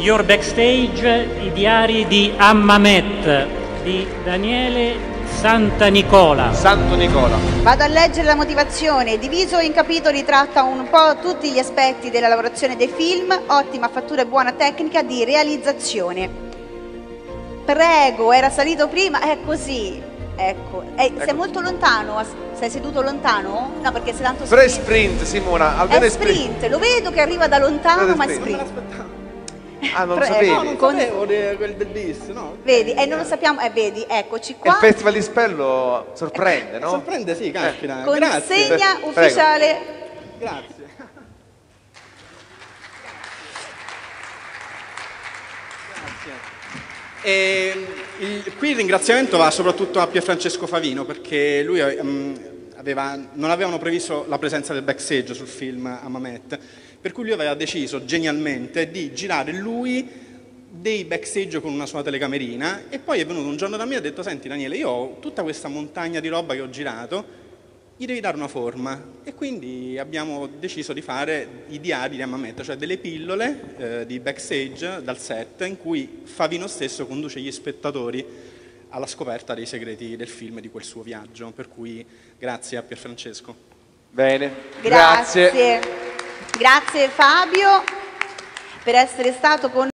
Your Backstage, i diari di Ammamet di Daniele Santanicola. Santo Nicola. Vado a leggere la motivazione. Diviso in capitoli tratta un po' tutti gli aspetti della lavorazione dei film, ottima fattura e buona tecnica di realizzazione. Prego, era salito prima, è così. Ecco, Eh, sei molto lontano? Sei seduto lontano? No, perché sei tanto Tre sprint, Simona, almeno È sprint, lo vedo che arriva da lontano, ma è sprint. Ah, non lo Prego. sapevi? No, non Con- sapevo di- quel del bis, no? Vedi, e non lo sappiamo, eh, vedi, eccoci E il qua. Festival di Spello sorprende, no? Sorprende, sì, caspita. Consegna Grazie. Prego. ufficiale. Grazie. E, il- qui il ringraziamento va soprattutto a Pierfrancesco Favino perché lui ehm, aveva- non avevano previsto la presenza del backstage sul film Amamet, per cui lui aveva deciso genialmente di girare lui dei backstage con una sua telecamerina e poi è venuto un giorno da me e ha detto senti Daniele io ho tutta questa montagna di roba che ho girato gli devi dare una forma. E quindi abbiamo deciso di fare i diari di Amamet, cioè delle pillole eh, di backstage dal set in cui Favino stesso conduce gli spettatori alla scoperta dei segreti del film e di quel suo viaggio, per cui grazie a Pierfrancesco. Bene, Grazie. Grazie Fabio per essere stato con